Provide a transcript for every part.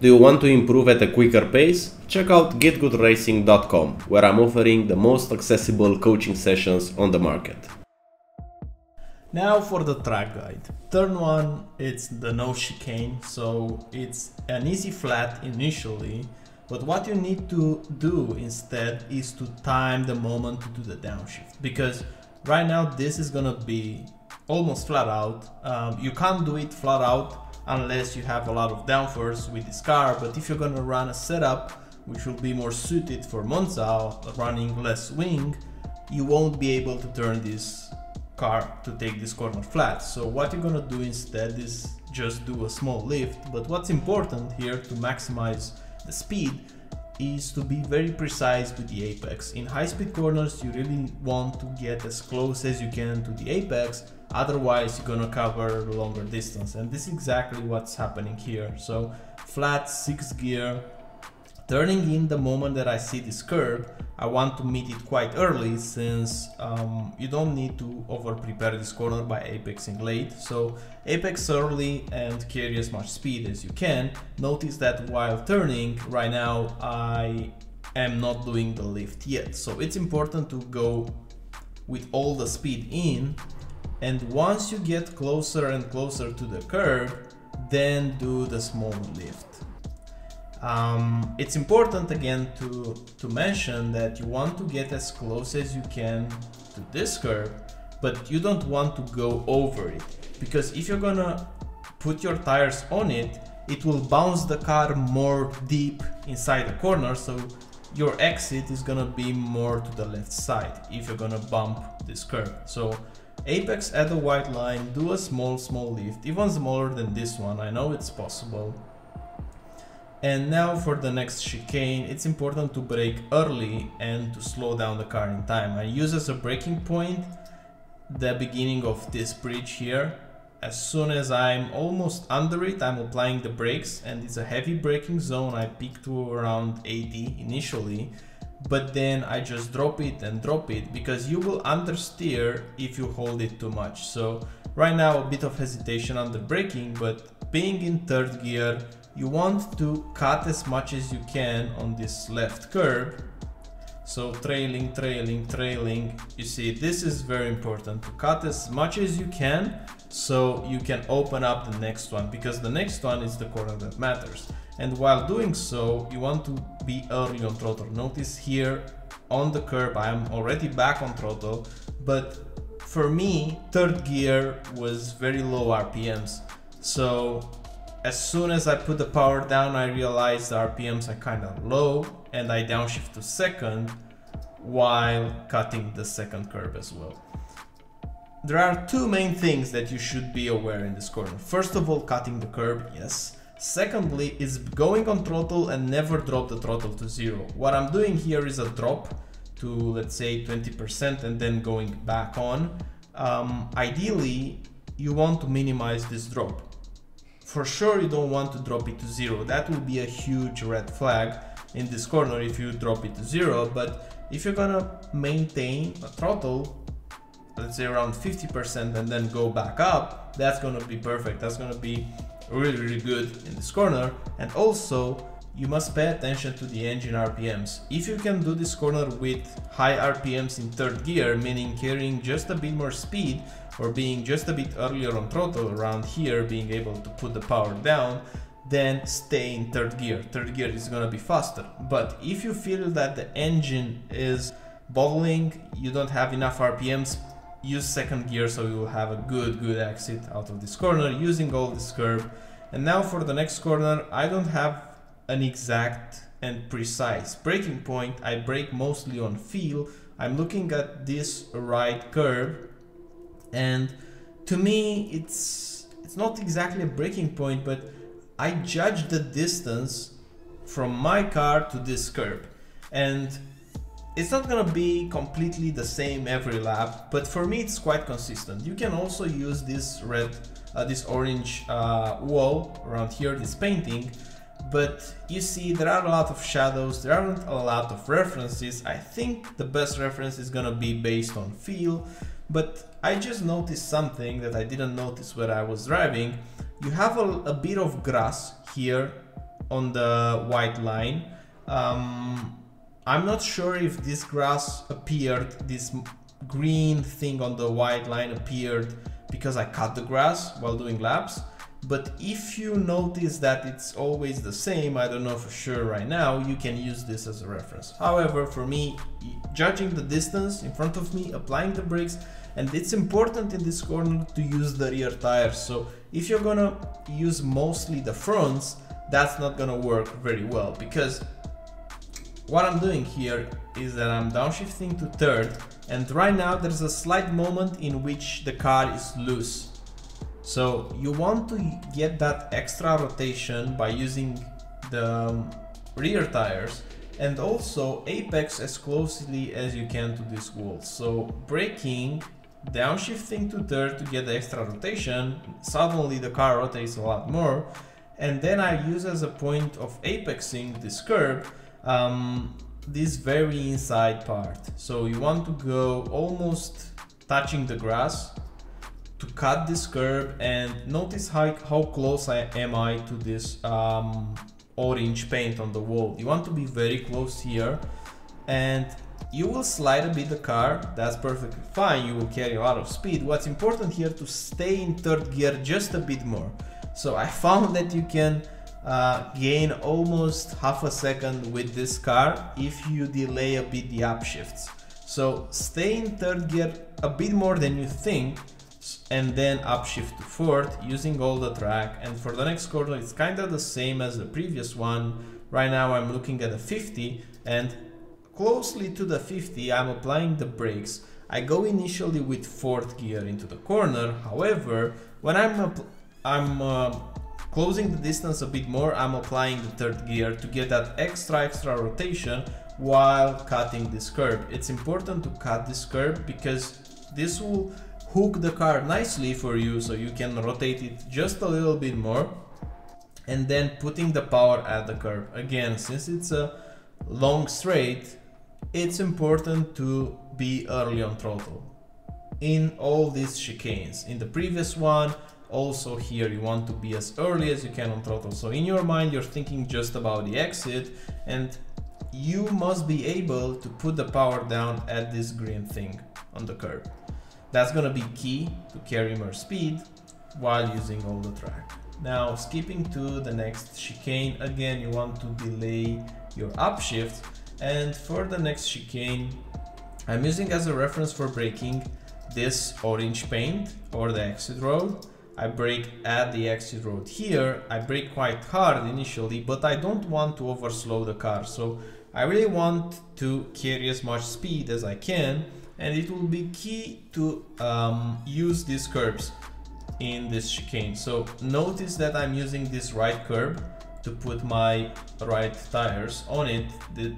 Do you want to improve at a quicker pace? Check out gitgudracing.com, where I'm offering the most accessible coaching sessions on the market. Now for the track guide. Turn 1, it's the no chicane, so it's an easy flat initially, but what you need to do instead is to time the moment to do the downshift, because right now this is gonna be almost flat out. Um, you can't do it flat out unless you have a lot of downforce with this car. But if you're gonna run a setup which will be more suited for Monza, running less wing, you won't be able to turn this car to take this corner flat. So what you're gonna do instead is just do a small lift. But what's important here to maximize the speed is to be very precise with the apex. In high speed corners, you really want to get as close as you can to the apex otherwise you're gonna cover longer distance. And this is exactly what's happening here. So flat six gear. Turning in the moment that I see this curve I want to meet it quite early since um, you don't need to over prepare this corner by apexing late. So apex early and carry as much speed as you can. Notice that while turning right now I am not doing the lift yet. So it's important to go with all the speed in and once you get closer and closer to the curve then do the small lift. Um, it's important again to to mention that you want to get as close as you can to this curve but you don't want to go over it. Because if you're gonna put your tires on it it will bounce the car more deep inside the corner so your exit is gonna be more to the left side if you're gonna bump this curve. So Apex at the white line, do a small, small lift, even smaller than this one, I know it's possible. And now for the next chicane, it's important to brake early and to slow down the car in time. I use as a braking point the beginning of this bridge here. As soon as I'm almost under it, I'm applying the brakes and it's a heavy braking zone. I peak to around 80 initially but then I just drop it and drop it because you will understeer if you hold it too much. So right now a bit of hesitation on the braking, but being in third gear, you want to cut as much as you can on this left curb. So trailing, trailing, trailing. You see, this is very important to cut as much as you can so you can open up the next one because the next one is the corner that matters. And while doing so, you want to be early on throttle. Notice here on the curb, I am already back on throttle, but for me, third gear was very low RPMs. So as soon as I put the power down, I realized the RPMs are kind of low and I downshift to second while cutting the second curve as well. There are two main things that you should be aware in this corner. First of all, cutting the curb, yes. Secondly, is going on throttle and never drop the throttle to zero. What I'm doing here is a drop to let's say 20% and then going back on. Um, ideally, you want to minimize this drop. For sure, you don't want to drop it to zero. That will be a huge red flag in this corner if you drop it to zero. But if you're gonna maintain a throttle, let's say around 50% and then go back up, that's gonna be perfect. That's gonna be really, really good in this corner. And also, you must pay attention to the engine RPMs. If you can do this corner with high RPMs in third gear, meaning carrying just a bit more speed or being just a bit earlier on throttle around here, being able to put the power down, then stay in third gear. Third gear is gonna be faster. But if you feel that the engine is bottling, you don't have enough RPMs, use second gear so you will have a good good exit out of this corner using all this curve. And now for the next corner I don't have an exact and precise braking point. I brake mostly on feel. I'm looking at this right curve. And to me it's it's not exactly a braking point but I judge the distance from my car to this curb and it's not gonna be completely the same every lap, but for me it's quite consistent. You can also use this red, uh, this orange uh, wall around here, this painting, but you see there are a lot of shadows, there aren't a lot of references. I think the best reference is gonna be based on feel, but I just noticed something that I didn't notice when I was driving. You have a, a bit of grass here on the white line. Um, I'm not sure if this grass appeared, this green thing on the white line appeared because I cut the grass while doing laps. But if you notice that it's always the same, I don't know for sure right now, you can use this as a reference. However, for me, judging the distance in front of me, applying the brakes, and it's important in this corner to use the rear tires. So if you're gonna use mostly the fronts, that's not gonna work very well because what I'm doing here is that I'm downshifting to third and right now there's a slight moment in which the car is loose. So you want to get that extra rotation by using the um, rear tires and also apex as closely as you can to this wall. So braking, downshifting to third to get the extra rotation, suddenly the car rotates a lot more and then I use as a point of apexing this curb um, this very inside part. So you want to go almost touching the grass to cut this curb and notice how, how close I am I to this um, orange paint on the wall. You want to be very close here and you will slide a bit the car, that's perfectly fine, you will carry a lot of speed. What's important here to stay in third gear just a bit more. So I found that you can uh, gain almost half a second with this car if you delay a bit the upshifts. So stay in third gear a bit more than you think and then upshift to fourth using all the track and for the next corner it's kind of the same as the previous one. Right now I'm looking at a 50 and closely to the 50 I'm applying the brakes. I go initially with fourth gear into the corner, however when I'm I'm uh, Closing the distance a bit more, I'm applying the third gear to get that extra extra rotation while cutting this curb. It's important to cut this curb because this will hook the car nicely for you so you can rotate it just a little bit more and then putting the power at the curb. Again, since it's a long straight, it's important to be early on throttle in all these chicanes. In the previous one, also here you want to be as early as you can on throttle. So in your mind, you're thinking just about the exit and you must be able to put the power down at this green thing on the curb. That's gonna be key to carry more speed while using all the track. Now skipping to the next chicane, again you want to delay your upshift and for the next chicane I'm using as a reference for braking this orange paint or the exit road I brake at the exit road here. I brake quite hard initially, but I don't want to overslow the car. So I really want to carry as much speed as I can. And it will be key to um, use these curbs in this chicane. So notice that I'm using this right curb to put my right tires on it.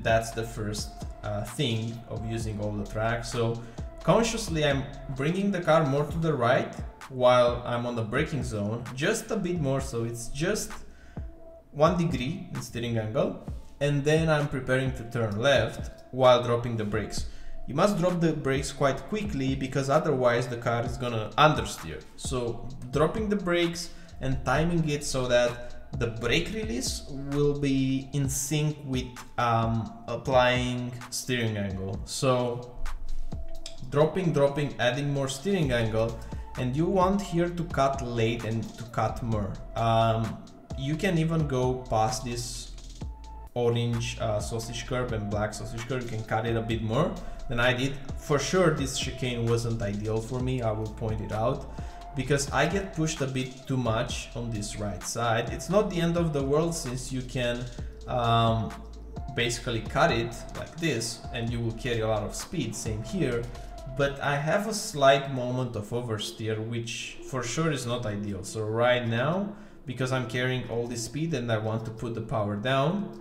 That's the first uh, thing of using all the track. So consciously I'm bringing the car more to the right while I'm on the braking zone, just a bit more, so it's just one degree in steering angle, and then I'm preparing to turn left while dropping the brakes. You must drop the brakes quite quickly because otherwise the car is gonna understeer. So dropping the brakes and timing it so that the brake release will be in sync with um, applying steering angle. So dropping, dropping, adding more steering angle and you want here to cut late and to cut more. Um, you can even go past this orange uh, sausage curb and black sausage curb, you can cut it a bit more than I did. For sure this chicane wasn't ideal for me, I will point it out, because I get pushed a bit too much on this right side. It's not the end of the world since you can um, basically cut it like this and you will carry a lot of speed, same here but I have a slight moment of oversteer, which for sure is not ideal. So right now, because I'm carrying all this speed and I want to put the power down,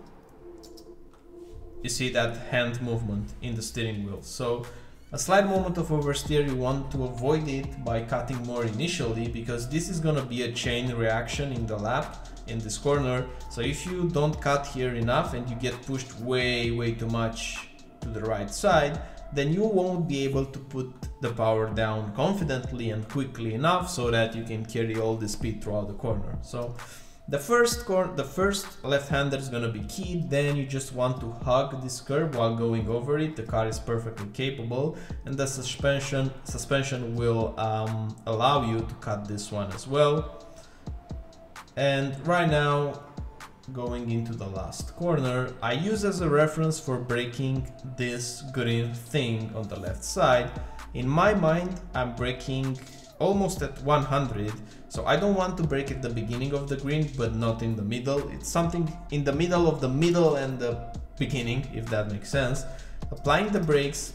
you see that hand movement in the steering wheel. So a slight moment of oversteer, you want to avoid it by cutting more initially, because this is gonna be a chain reaction in the lap in this corner. So if you don't cut here enough and you get pushed way, way too much to the right side, then you won't be able to put the power down confidently and quickly enough so that you can carry all the speed throughout the corner. So The first corner, the first left-hander is gonna be key. Then you just want to hug this curb while going over it. The car is perfectly capable, and the suspension suspension will um, allow you to cut this one as well. And right now, going into the last corner, I use as a reference for braking this green thing on the left side. In my mind, I'm braking almost at 100, so I don't want to brake at the beginning of the green, but not in the middle. It's something in the middle of the middle and the beginning, if that makes sense. Applying the brakes,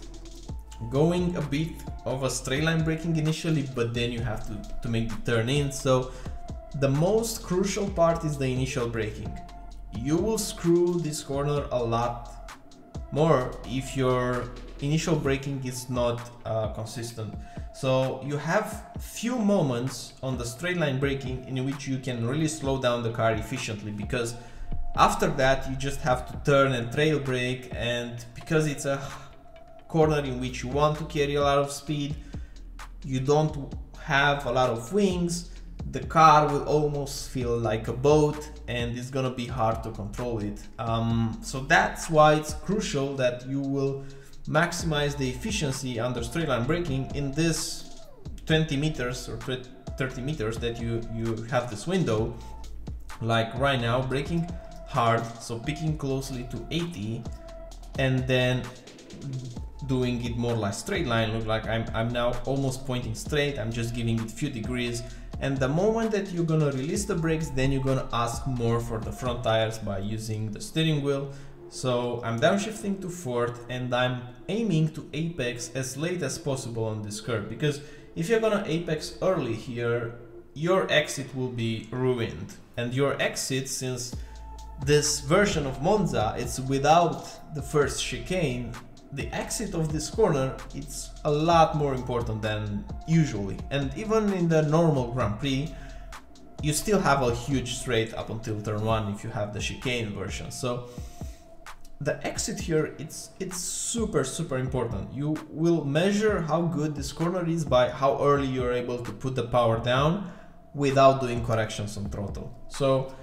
going a bit of a straight line braking initially, but then you have to, to make the turn in. So the most crucial part is the initial braking. You will screw this corner a lot more if your initial braking is not uh, consistent. So you have few moments on the straight line braking in which you can really slow down the car efficiently because after that you just have to turn and trail brake and because it's a corner in which you want to carry a lot of speed, you don't have a lot of wings, the car will almost feel like a boat and it's gonna be hard to control it. Um, so that's why it's crucial that you will maximize the efficiency under straight line braking in this 20 meters or 30 meters that you, you have this window. Like right now, braking hard, so picking closely to 80 and then doing it more like straight line, look like I'm, I'm now almost pointing straight, I'm just giving it a few degrees and the moment that you're gonna release the brakes then you're gonna ask more for the front tires by using the steering wheel. So I'm downshifting to fourth and I'm aiming to apex as late as possible on this curve because if you're gonna apex early here your exit will be ruined. And your exit since this version of Monza it's without the first chicane the exit of this corner it's a lot more important than usually. And even in the normal Grand Prix you still have a huge straight up until turn one if you have the chicane version. So the exit here it's it's super super important. You will measure how good this corner is by how early you're able to put the power down without doing corrections on throttle. So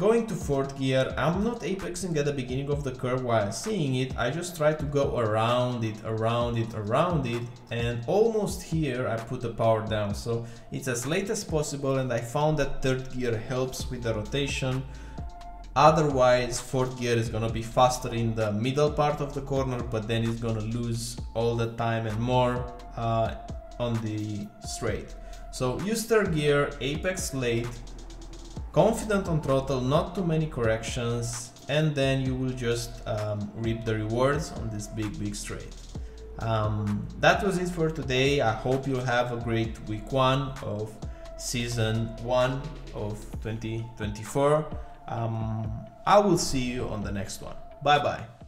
Going to fourth gear, I'm not apexing at the beginning of the curve while seeing it, I just try to go around it, around it, around it, and almost here I put the power down. So it's as late as possible and I found that third gear helps with the rotation. Otherwise, fourth gear is gonna be faster in the middle part of the corner, but then it's gonna lose all the time and more uh, on the straight. So use third gear, apex late, confident on throttle, not too many corrections, and then you will just um, reap the rewards on this big, big straight. Um, that was it for today. I hope you'll have a great week one of season one of 2024. Um, I will see you on the next one. Bye bye.